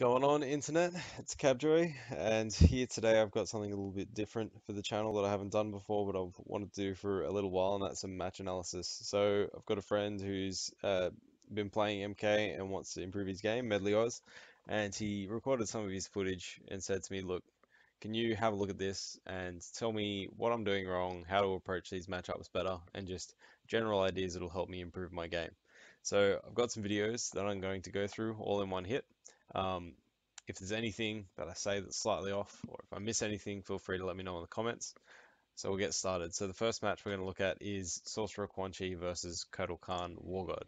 going on internet? It's Cabjoy and here today I've got something a little bit different for the channel that I haven't done before but I've wanted to do for a little while and that's some match analysis. So I've got a friend who's uh, been playing MK and wants to improve his game, Medley Oz, and he recorded some of his footage and said to me, look, can you have a look at this and tell me what I'm doing wrong, how to approach these matchups better, and just general ideas that'll help me improve my game. So I've got some videos that I'm going to go through all in one hit. Um, if there's anything that I say that's slightly off, or if I miss anything, feel free to let me know in the comments. So we'll get started. So the first match we're going to look at is Sorcerer Quan Chi versus Kotal Kahn War God.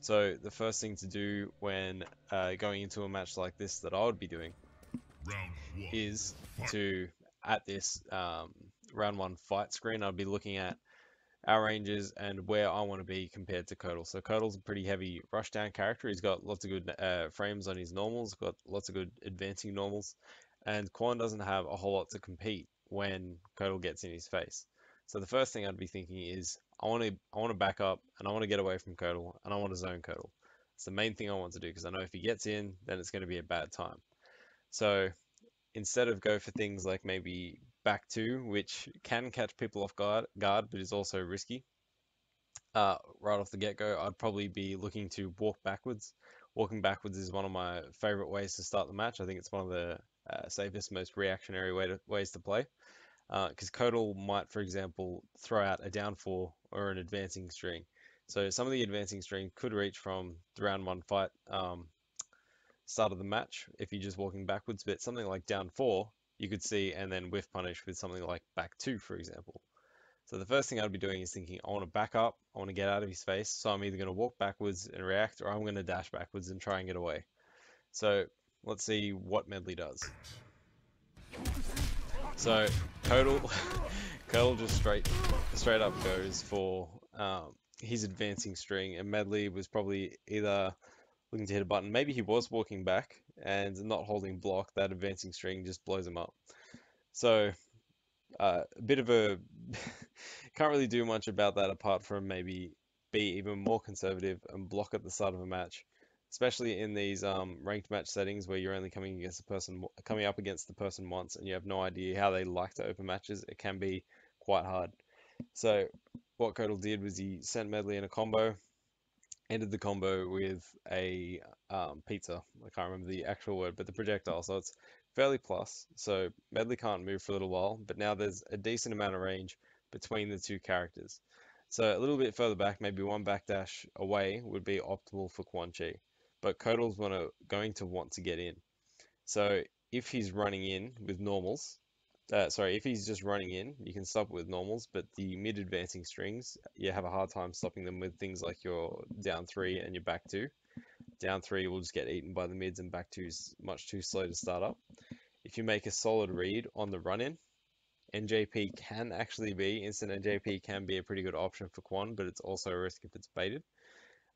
So the first thing to do when uh, going into a match like this that I would be doing is to, at this um, round one fight screen, I'd be looking at our ranges and where I want to be compared to Kotal. So Kotal's a pretty heavy rushdown character. He's got lots of good uh, frames on his normals, got lots of good advancing normals, and Quan doesn't have a whole lot to compete when Kotal gets in his face. So the first thing I'd be thinking is I want to I want to back up and I want to get away from Kotal and I want to zone Kotal. It's the main thing I want to do because I know if he gets in, then it's going to be a bad time. So instead of go for things like maybe back two, which can catch people off guard, guard but is also risky. Uh, right off the get-go, I'd probably be looking to walk backwards. Walking backwards is one of my favorite ways to start the match. I think it's one of the uh, safest, most reactionary way to, ways to play. Because uh, might, for example, throw out a down four or an advancing string. So some of the advancing string could reach from the round one fight um, start of the match if you're just walking backwards, but something like down four you could see and then whiff punish with something like back two, for example. So the first thing I'd be doing is thinking, I want to back up, I want to get out of his face, so I'm either going to walk backwards and react, or I'm going to dash backwards and try and get away. So let's see what Medley does. So Kotal, Kotal just straight, straight up goes for um, his advancing string, and Medley was probably either looking to hit a button. Maybe he was walking back and not holding block. That advancing string just blows him up. So uh, a bit of a can't really do much about that apart from maybe be even more conservative and block at the start of a match, especially in these um, ranked match settings where you're only coming against the person coming up against the person once and you have no idea how they like to open matches. It can be quite hard. So what Kotal did was he sent Medley in a combo, ended the combo with a um, pizza. I can't remember the actual word, but the projectile. So it's fairly plus. So Medley can't move for a little while, but now there's a decent amount of range between the two characters. So a little bit further back, maybe one backdash away would be optimal for Quan Chi. But Kotal's going to want to get in. So if he's running in with normals, uh, sorry, if he's just running in, you can stop with normals, but the mid advancing strings, you have a hard time stopping them with things like your down three and your back two. Down three will just get eaten by the mids and back two is much too slow to start up. If you make a solid read on the run in, NJP can actually be, instant NJP can be a pretty good option for Quan, but it's also a risk if it's baited.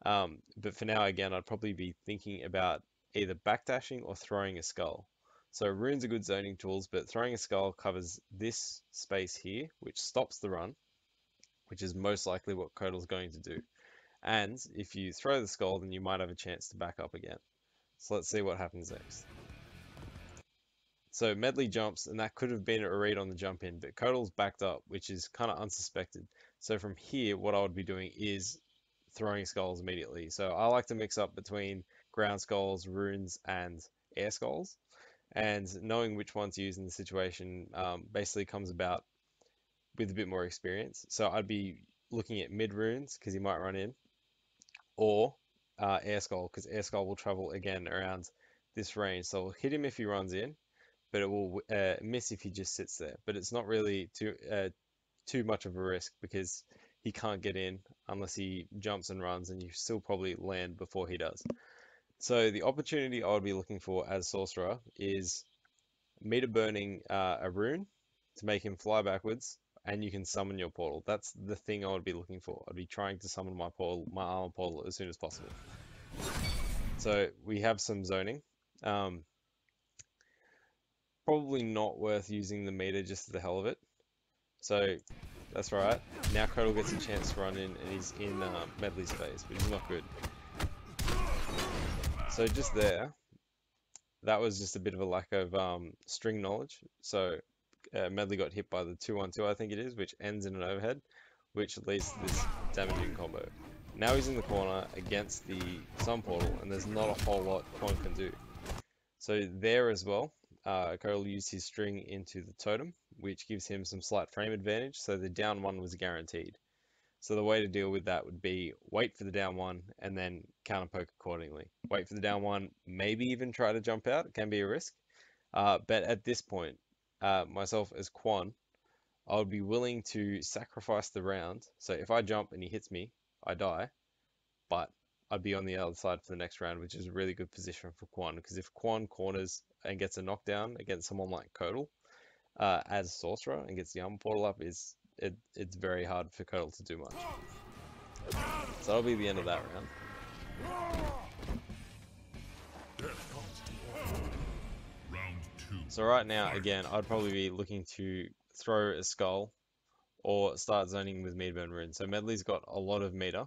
Um, but for now, again, I'd probably be thinking about either backdashing or throwing a skull. So runes are good zoning tools, but throwing a skull covers this space here, which stops the run, which is most likely what Kotal's going to do. And if you throw the skull, then you might have a chance to back up again. So let's see what happens next. So Medley jumps, and that could have been a read on the jump in, but Kotal's backed up, which is kind of unsuspected. So from here, what I would be doing is throwing skulls immediately. So I like to mix up between ground skulls, runes, and air skulls and knowing which ones to use in the situation um, basically comes about with a bit more experience. So I'd be looking at mid runes because he might run in, or uh, air skull because air skull will travel again around this range. So it'll hit him if he runs in, but it will uh, miss if he just sits there. But it's not really too uh, too much of a risk because he can't get in unless he jumps and runs, and you still probably land before he does. So the opportunity I would be looking for as Sorcerer is meter burning uh, a rune to make him fly backwards, and you can summon your portal. That's the thing I would be looking for. I'd be trying to summon my portal, my armor portal as soon as possible. So we have some zoning. Um, probably not worth using the meter just for the hell of it. So that's right. Now Kotal gets a chance to run in and he's in uh, Medley's phase, which is not good. So just there, that was just a bit of a lack of um, string knowledge. So uh, Medley got hit by the 2-1-2, I think it is, which ends in an overhead, which leads to this damaging combo. Now he's in the corner against the Sun Portal, and there's not a whole lot Quan can do. So there as well, uh, Cole used his string into the totem, which gives him some slight frame advantage, so the down one was guaranteed. So the way to deal with that would be wait for the down one and then counter poke accordingly. Wait for the down one, maybe even try to jump out. It can be a risk. Uh, but at this point, uh, myself as Quan, I would be willing to sacrifice the round. So if I jump and he hits me, I die. But I'd be on the other side for the next round, which is a really good position for Quan. Because if Quan corners and gets a knockdown against someone like Kotal uh, as Sorcerer and gets the armor portal up, is it, it's very hard for Kotal to do much. So that'll be the end of that round. So right now, again, I'd probably be looking to throw a skull or start zoning with meter burn rune. So Medley's got a lot of meter.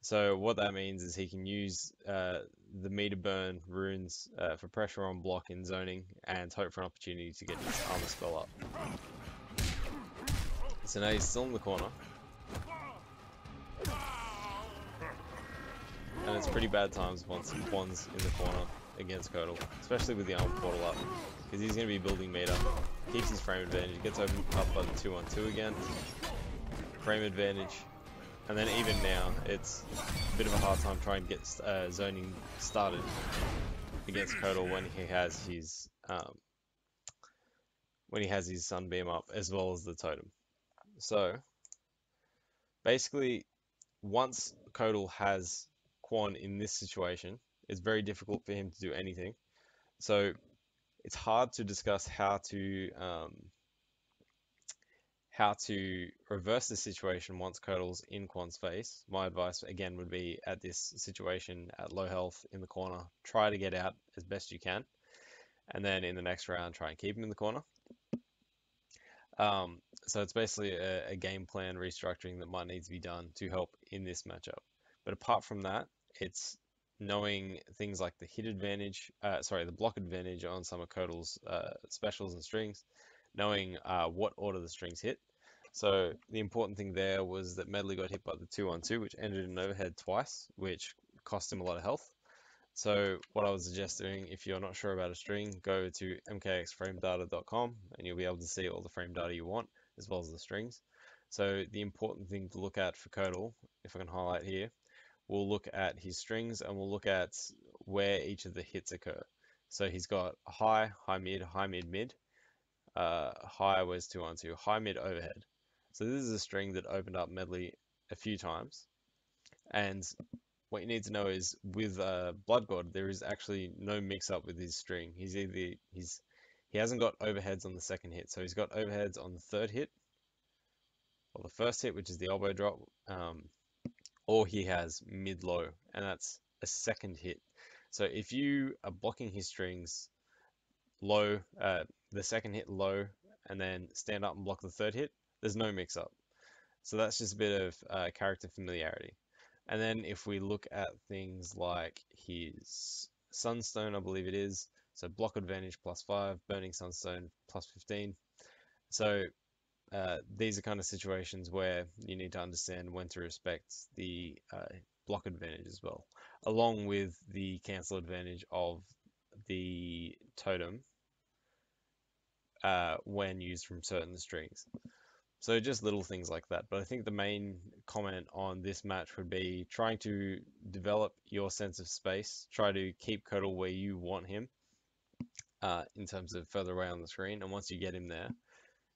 So what that means is he can use uh, the meter burn runes uh, for pressure on block in zoning and hope for an opportunity to get his armor spell up. So now he's still in the corner. And it's pretty bad times once Quan's in the corner against Kotal, especially with the armor portal up, because he's going to be building meter, keeps his frame advantage, gets up by the 2 on 2 again, frame advantage, and then even now, it's a bit of a hard time trying to get uh, zoning started against Kotal when he has his um, when he has his sunbeam up as well as the totem. So basically, once Kotal has Quan in this situation, it's very difficult for him to do anything. So it's hard to discuss how to um, how to reverse the situation once Kotal's in Quan's face. My advice again would be at this situation at low health in the corner, try to get out as best you can, and then in the next round try and keep him in the corner. Um, so it's basically a, a game plan restructuring that might need to be done to help in this matchup. But apart from that, it's knowing things like the hit advantage, uh, sorry, the block advantage on some of Kotal's uh, specials and strings, knowing uh, what order the strings hit. So the important thing there was that Medley got hit by the 2-1-2, which ended in overhead twice, which cost him a lot of health. So what I would suggest doing, if you're not sure about a string, go to mkxframedata.com and you'll be able to see all the frame data you want, as well as the strings. So the important thing to look at for Kotal, if I can highlight here, we'll look at his strings and we'll look at where each of the hits occur. So he's got high, high mid, high mid mid. Uh, high was 2 on 2, high mid overhead. So this is a string that opened up medley a few times. And what you need to know is with uh, Blood God, there is actually no mix up with his string. He's either he's he hasn't got overheads on the second hit, so he's got overheads on the third hit, or the first hit, which is the elbow drop, um, or he has mid-low, and that's a second hit. So if you are blocking his strings low, uh, the second hit low, and then stand up and block the third hit, there's no mix-up. So that's just a bit of uh, character familiarity. And then if we look at things like his Sunstone, I believe it is, so block advantage plus 5, Burning Sunstone plus 15. So uh, these are kind of situations where you need to understand when to respect the uh, block advantage as well, along with the cancel advantage of the totem uh, when used from certain strings. So just little things like that. But I think the main comment on this match would be trying to develop your sense of space, try to keep Kotal where you want him uh, in terms of further away on the screen. And once you get him there,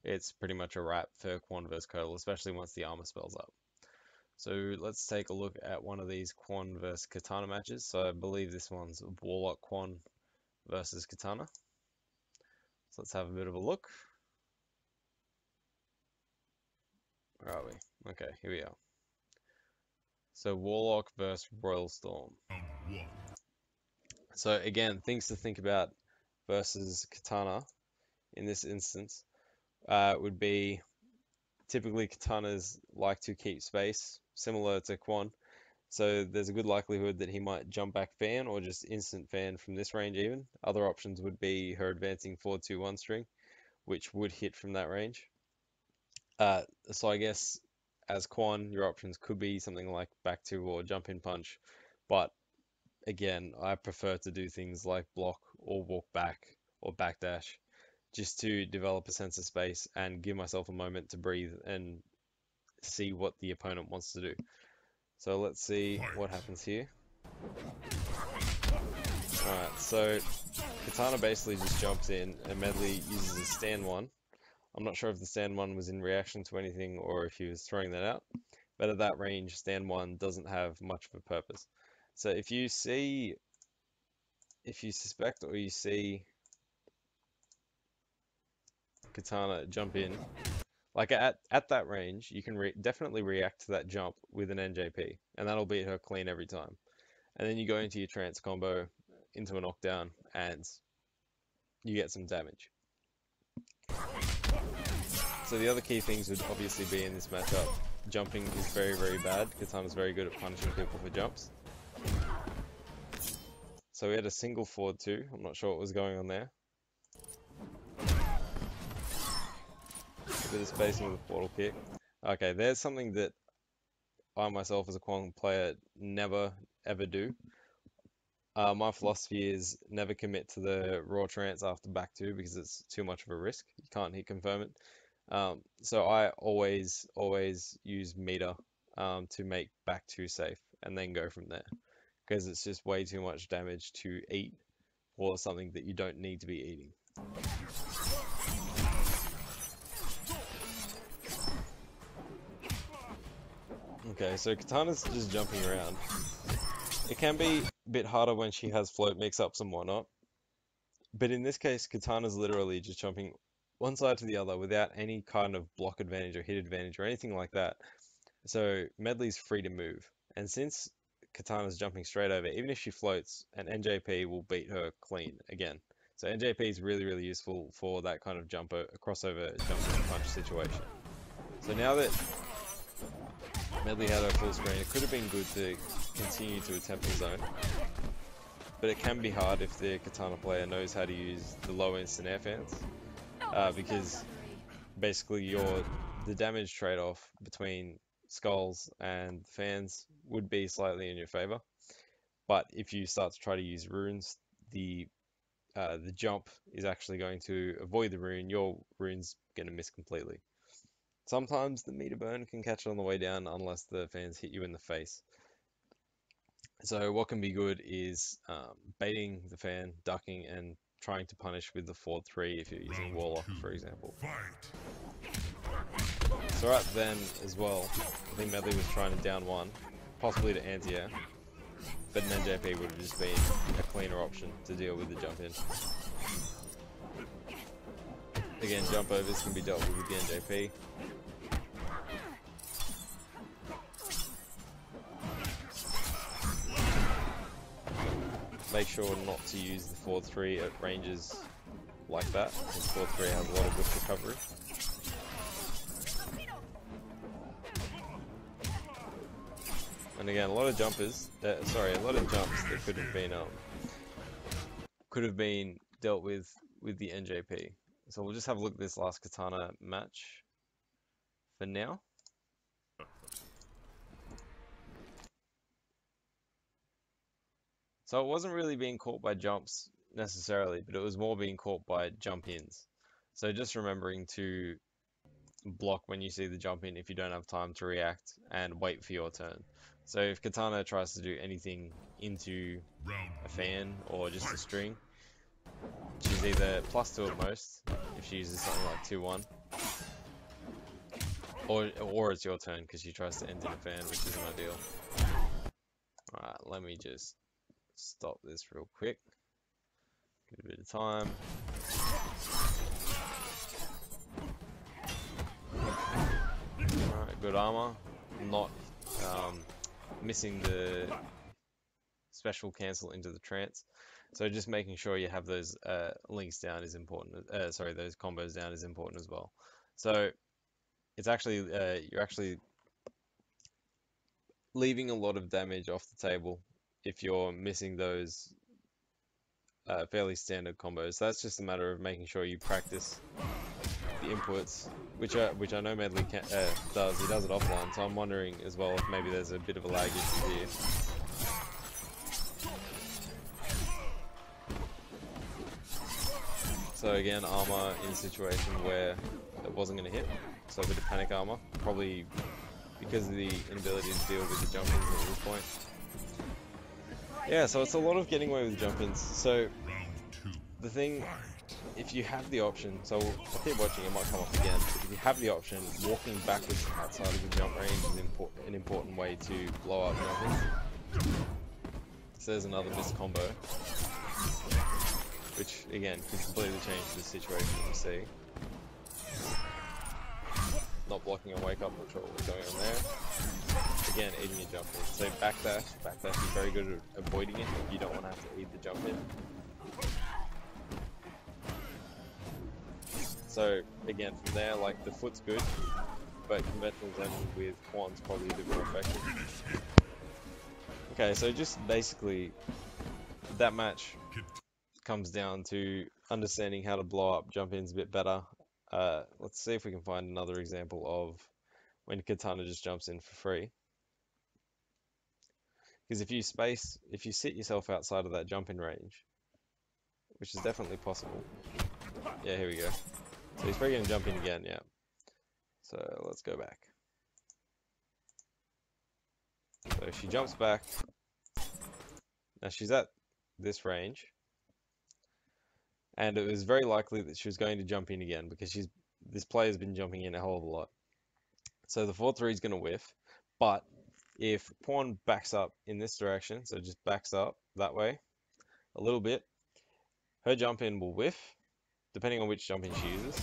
it's pretty much a wrap for Quan vs Kotal, especially once the armor spells up. So let's take a look at one of these Quan vs Kitana matches. So I believe this one's Warlock Quan versus Kitana. So let's have a bit of a look. Where are we? Okay, here we are. So Warlock versus Royal Storm. So again, things to think about versus Kitana in this instance uh, would be typically Kitanas like to keep space, similar to Quan. So there's a good likelihood that he might jump back fan or just instant fan from this range even. Other options would be her advancing forward 2-1 string, which would hit from that range. Uh, so I guess as Quan, your options could be something like back two or jump in punch. But again, I prefer to do things like block or walk back or backdash just to develop a sense of space and give myself a moment to breathe and see what the opponent wants to do. So let's see what happens here. Alright, so Kitana basically just jumps in and Medley uses a stand one. I'm not sure if the stand one was in reaction to anything or if he was throwing that out. But at that range, stand one doesn't have much of a purpose. So if you see, if you suspect or you see Kitana jump in, like at, at that range, you can re definitely react to that jump with an NJP, and that'll beat her clean every time. And then you go into your trance combo into a knockdown, and you get some damage. So the other key things would obviously be in this matchup. Jumping is very, very bad. Kitana's very good at punishing people for jumps. So we had a single forward too. I'm not sure what was going on there. A bit of spacing with portal kick. Okay, there's something that I myself as a Quan player never ever do. Uh, my philosophy is never commit to the raw trance after back two because it's too much of a risk. You can't hit confirm it. Um, so I always, always use meter um, to make back two safe and then go from there because it's just way too much damage to eat or something that you don't need to be eating. Okay, so Kitana's just jumping around. It can be a bit harder when she has float mix-ups and whatnot. But in this case, Kitana's literally just jumping one side to the other without any kind of block advantage or hit advantage or anything like that. So Medley's free to move. And since Kitana's jumping straight over, even if she floats, an NJP will beat her clean again. So NJP is really, really useful for that kind of jumper, crossover jump punch situation. So now that Medley had her full screen, it could have been good to continue to attempt the zone. But it can be hard if the Kitana player knows how to use the low instant air fans uh, because basically your the damage trade-off between skulls and fans would be slightly in your favor. But if you start to try to use runes, the uh, the jump is actually going to avoid the rune. Your rune's going to miss completely. Sometimes the meter burn can catch it on the way down unless the fans hit you in the face. So what can be good is um, baiting the fan, ducking, and trying to punish with the 4-3 if you're using Warlock, for example. So right then as well, I think Medley was trying to down one, possibly to anti-air, but an NJP would have just been a cleaner option to deal with the jump in. Again, jump overs can be dealt with with the NJP. make sure not to use the 4-3 at ranges like that, because 4-3 has a lot of good recovery. Again, a lot of jumpers, uh, sorry, a lot of jumps that could have been um, could have been dealt with with the NJP. So we'll just have a look at this last Kitana match for now. So it wasn't really being caught by jumps necessarily, but it was more being caught by jump ins. So just remembering to block when you see the jump in if you don't have time to react and wait for your turn. So if Kitana tries to do anything into a fan or just a string, she's either plus two at most if she uses something like 2-1, or, or it's your turn because she tries to end in a fan, which isn't ideal. Alright, let me just stop this real quick. Give it a bit of time. Good armor. Not um, missing the special cancel into the trance. So just making sure you have those uh, links down is important. Uh, sorry, those combos down is important as well. So it's actually uh, you're actually leaving a lot of damage off the table if you're missing those uh, fairly standard combos. So That's just a matter of making sure you practice inputs, which I, which I know Medley can, uh, does. He does it offline, so I'm wondering as well if maybe there's a bit of a lag issue here. So again, armor in a situation where it wasn't going to hit, so a bit of panic armor, probably because of the inability to deal with the jump ins at this point. Yeah, so it's a lot of getting away with jump ins. So the thing, if you have the option, so I'll keep watching, it might come off again. If you have the option, walking backwards outside of the jump range is impor an important way to blow up ins. So there's another missed combo which again can completely change the situation you see. Not blocking a wake up, not sure what's going on there. Again, eating your jump in. So backdash, backdash is very good at avoiding it if you don't want to have to eat the jump in. So again, from there, like the foot's good, but conventional zen with Quan's probably a bit more effective. Okay, so just basically that match comes down to understanding how to blow up jump ins a bit better. Uh, let's see if we can find another example of when Kitana just jumps in for free. Because if you space, if you sit yourself outside of that jump in range, which is definitely possible. Yeah, here we go. So he's probably going to jump in again, yeah. So let's go back. So she jumps back. Now she's at this range and it was very likely that she was going to jump in again because she's this player's been jumping in a hell of a lot. So the 4-3 is going to whiff, but if pawn backs up in this direction, so just backs up that way a little bit, her jump in will whiff, depending on which jump in she uses.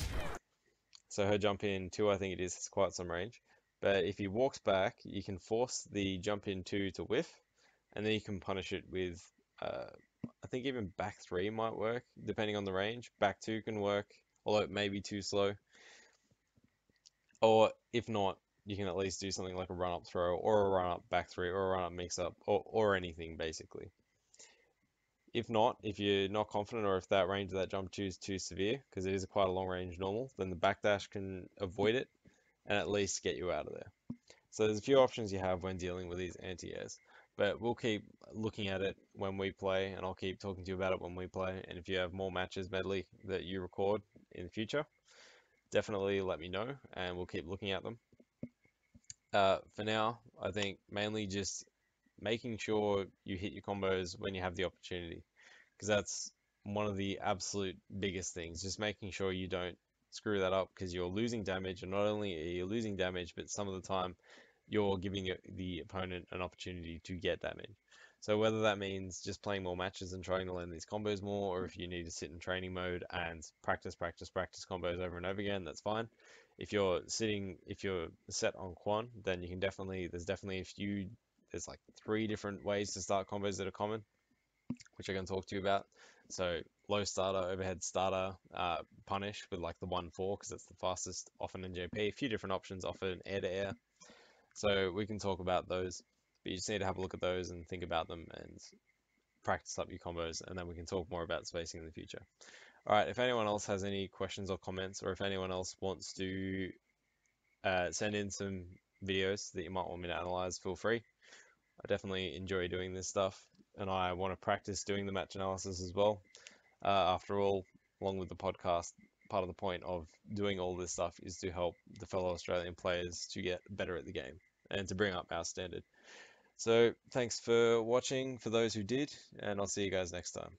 So her jump in 2, I think it is, has quite some range. But if he walks back, you can force the jump in 2 to whiff, and then you can punish it with uh, I think even back three might work, depending on the range. Back two can work, although it may be too slow. Or if not, you can at least do something like a run up throw, or a run up back three, or a run up mix up, or, or anything basically. If not, if you're not confident or if that range of that jump two is too severe, because it is quite a long range normal, then the backdash can avoid it and at least get you out of there. So there's a few options you have when dealing with these anti-airs. But we'll keep looking at it when we play, and I'll keep talking to you about it when we play. And if you have more matches, Medley, that you record in the future, definitely let me know, and we'll keep looking at them. Uh, for now, I think mainly just making sure you hit your combos when you have the opportunity, because that's one of the absolute biggest things. Just making sure you don't screw that up because you're losing damage, and not only are you losing damage, but some of the time you're giving the opponent an opportunity to get damage. So whether that means just playing more matches and trying to learn these combos more, or if you need to sit in training mode and practice, practice, practice combos over and over again, that's fine. If you're sitting, if you're set on Quan, then you can definitely, there's definitely a few, there's like three different ways to start combos that are common, which I can talk to you about. So low starter, overhead starter, uh, punish with like the 1-4 because that's the fastest often in JP. A few different options often air to air. So we can talk about those, but you just need to have a look at those and think about them and practice up your combos, and then we can talk more about spacing in the future. All right, if anyone else has any questions or comments, or if anyone else wants to uh, send in some videos that you might want me to analyze, feel free. I definitely enjoy doing this stuff, and I want to practice doing the match analysis as well. Uh, after all, along with the podcast, part of the point of doing all this stuff is to help the fellow Australian players to get better at the game and to bring up our standard. So thanks for watching for those who did, and I'll see you guys next time.